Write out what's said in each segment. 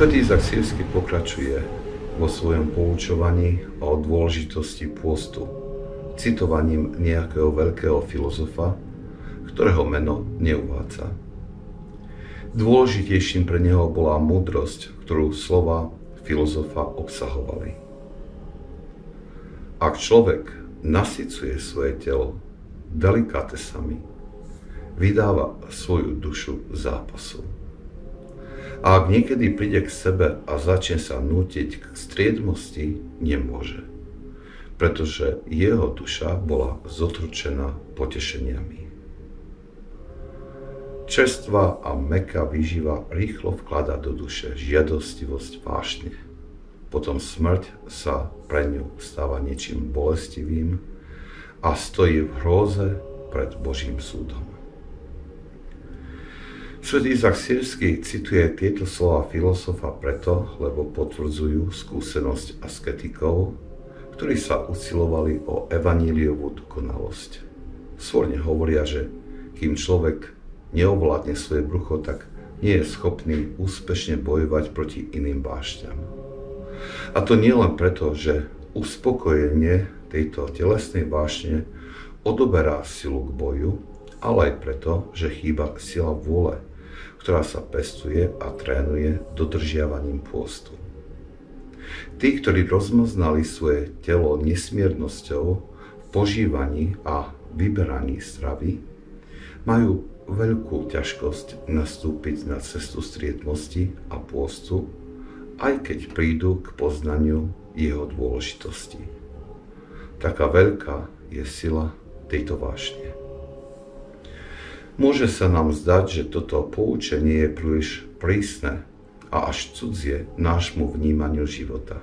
Izak Sírsky pokračuje vo svojom poučovaní o dôležitosti pôstu, citovaním nejakého veľkého filozofa, ktorého meno neuvádza. Dôležitejším pre neho bola múdrosť, ktorú slova filozofa obsahovali. Ak človek nasycuje svoje telo delikatesami, vydáva svoju dušu zápasu. A ak niekedy príde k sebe a začne sa nútiť k striedmosti, nemôže, pretože jeho duša bola zotročená potešeniami. Čerstva a meká výživa rýchlo vklada do duše žiadostivosť vášne. Potom smrť sa pre ňu stáva niečím bolestivým a stojí v hróze pred Božím súdom. Svetý Izak Sírsky cituje tieto slova filozofa preto, lebo potvrdzujú skúsenosť asketikov, ktorí sa usilovali o evaníliovú dokonalosť. Svorne hovoria, že kým človek neovládne svoje brucho, tak nie je schopný úspešne bojovať proti iným vášňam. A to nie len preto, že uspokojenie tejto telesnej vášne odoberá silu k boju, ale aj preto, že chýba sila vôle, ktorá sa pestuje a trénuje dodržiavaním pôstu. Tí, ktorí rozmoznali svoje telo nesmiernosťou v požívaní a vyberaní stravy, majú veľkú ťažkosť nastúpiť na cestu striedmosti a pôstu, aj keď prídu k poznaniu jeho dôležitosti. Taká veľká je sila tejto vášne. Môže sa nám zdať, že toto poučenie je príliš prísne a až cudzie nášmu vnímaniu života.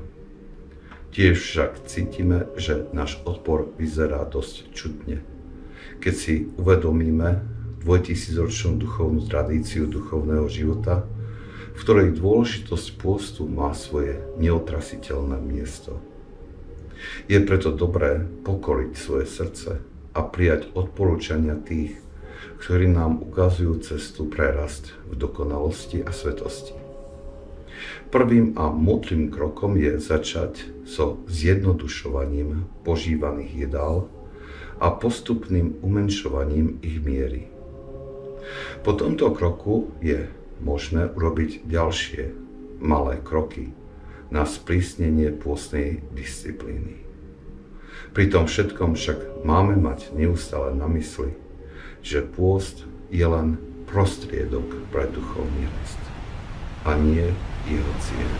Tiež však cítime, že náš odpor vyzerá dosť čudne. Keď si uvedomíme dvojtisícročnú duchovnú tradíciu duchovného života, v ktorej dôležitosť pôstu má svoje neotrasiteľné miesto. Je preto dobré pokoriť svoje srdce a prijať odporúčania tých, ktorí nám ukazujú cestu prerast v dokonalosti a svetosti. Prvým a múdrym krokom je začať so zjednodušovaním požívaných jedál a postupným umenšovaním ich miery. Po tomto kroku je možné urobiť ďalšie malé kroky na sprísnenie pôstnej disciplíny. Pri tom všetkom však máme mať neustále na mysli, že pôst je len prostriedok pre duchovný rast a nie jeho cieľ.